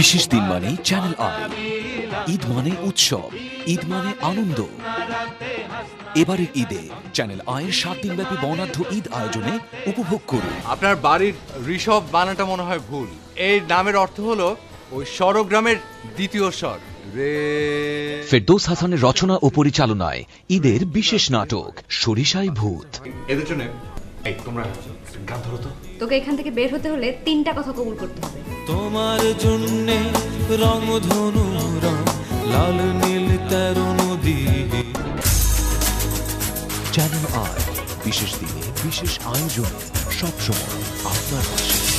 বিশেষ দিন মানে চ্যানেল আই ঈদ মানে উৎসব ঈদ মানে আনন্দ। এবারের ঈদে চ্যানেল আয়ের সাত দিনব্যাপী বর্ণাঢ্য ঈদ আয়োজনে উপভোগ করুন। আপনার বাড়ির ঋষভ বানাটা মনে হয় ভুল। এই নামের অর্থ হলো ওই স্বরগ্রামের দ্বিতীয় স্বর। ফেরদৌস হাসানের রচনা ও পরিচালনায় ঈদের বিশেষ নাটক সরিষায় ভূত। এদের জন্য এই তোমরা গান ধরো তো। তোকে এখান থেকে বের হতে হলে তিনটা কথা কবুল করতে হবে। তোমার জন্য রং ধনু রং লাল নীল তেরো নদী। চ্যানেল আই বিশেষ দিনে বিশেষ আয়োজন সবসময় আপনার পাশে।